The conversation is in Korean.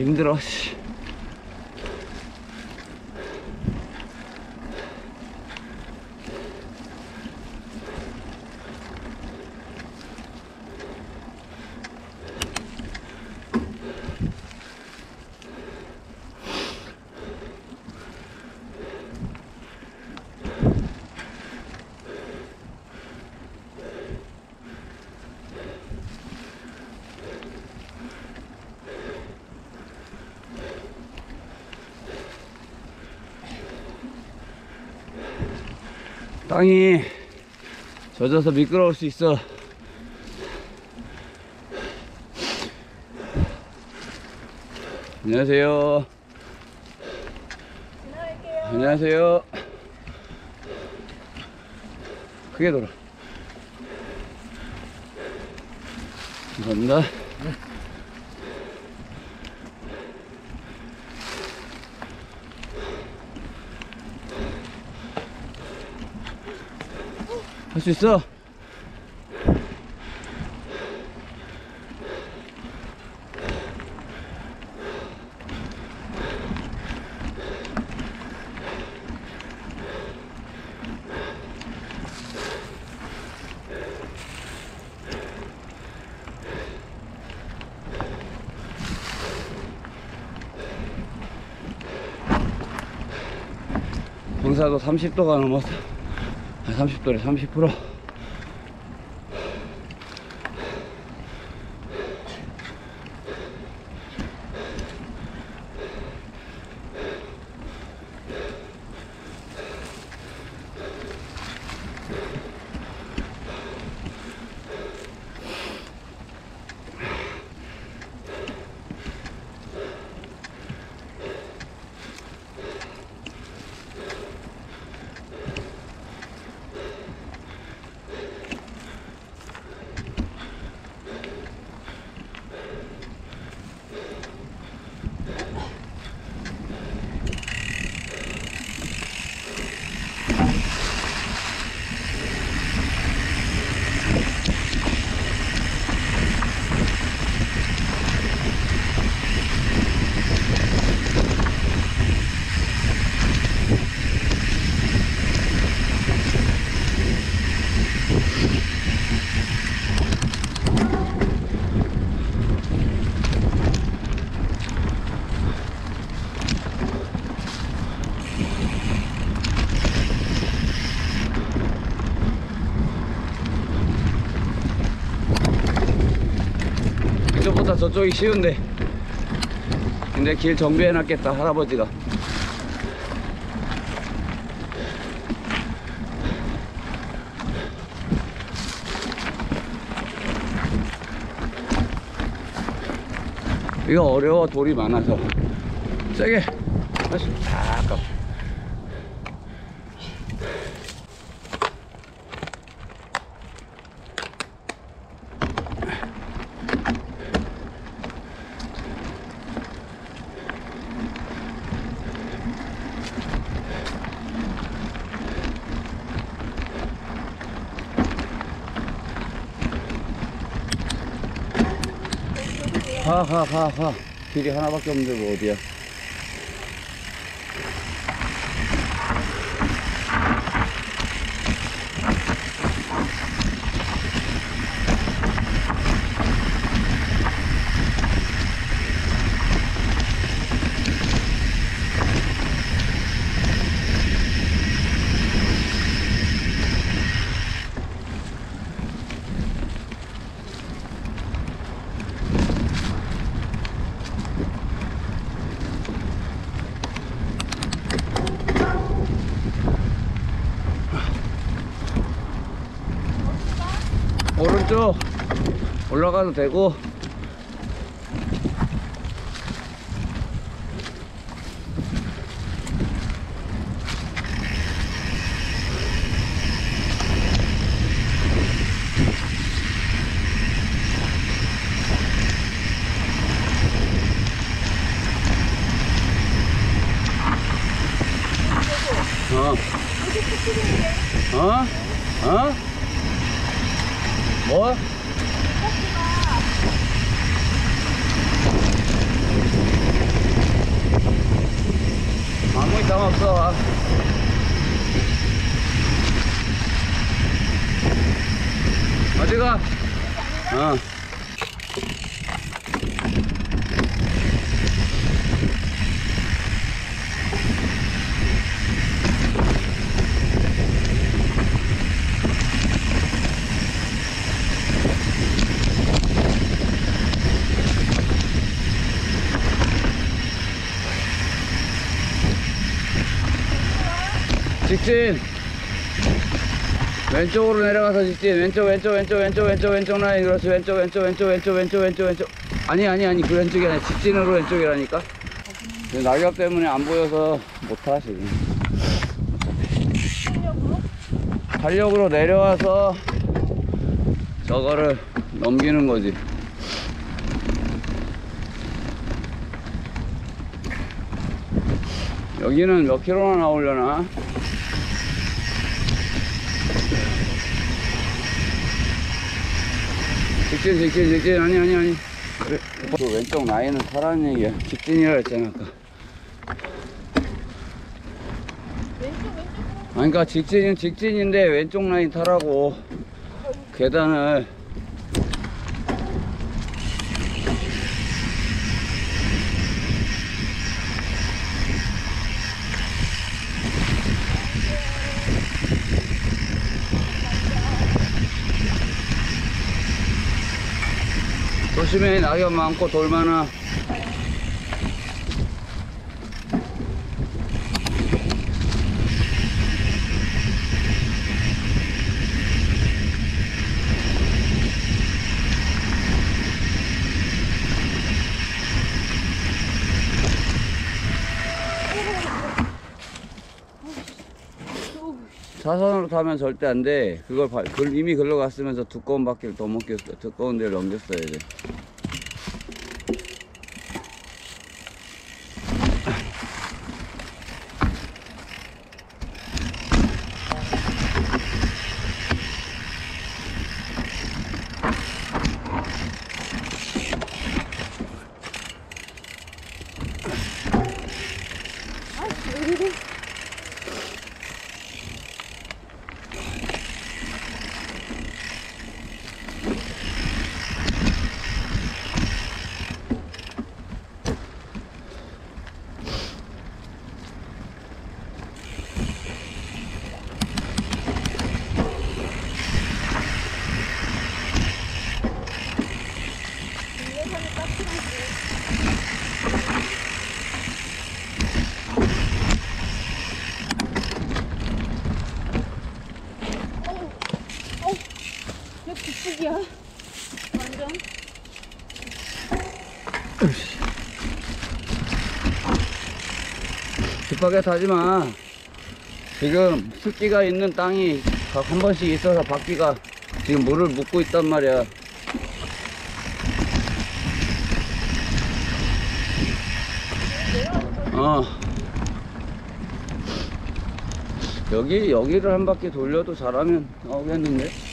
힘들어 씨. 땅이 젖어서 미끄러울 수 있어. 안녕하세요. 안녕하세요. 크게 돌아. 감사합니다. 할 수 있어. 경사도 30도가 넘었어. 30도래 30%. 저쪽이 쉬운데. 근데 길 정비해 놨겠다 할아버지가. 이거 어려워 돌이 많아서. 세게. 다시 가. 길이 하나밖에 없는데 뭐 어디야. 오른쪽 올라가도 되고 뭐? 아무 이상 없어. 어디 가? 어. 직진. 왼쪽으로 내려가서 직진. 왼쪽 왼쪽 왼쪽 왼쪽 왼쪽 왼쪽 라인. 그렇지. 왼쪽 왼쪽 왼쪽 왼쪽 왼쪽 왼쪽 왼쪽. 아니 아니 아니. 그 왼쪽이 아니라 직진으로 왼쪽이라니까. 낙엽 때문에 안 보여서 못하 지금. 탄력으로 내려와서 저거를 넘기는 거지. 여기는 몇 킬로나 나오려나? 직진 직진 직진 아니 아니 아니. 그래. 그 왼쪽 라인은 타라는 얘기야. 직진이라 했잖아 아까. 아니 그러니까 직진은 직진인데 왼쪽 라인 타라고 계단을 조심해. 낙엽 많고 돌 많아 사선으로 타면 절대 안 돼. 그걸 바- 그- 이미 글로 갔으면서 두꺼운 바퀴를 더 먹겠어. 두꺼운 데를 넘겼어야 돼. 급하게 타지 마. 지금 습기가 있는 땅이 각한 번씩 있어서 바퀴가 지금 물을 묻고 있단 말이야. 어. 여기, 여기를 한 바퀴 돌려도 잘하면 나오겠는데?